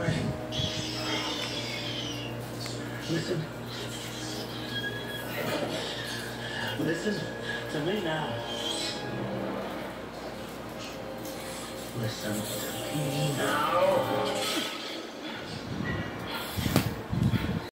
coming. Listen. Listen to me now. Listen to me now.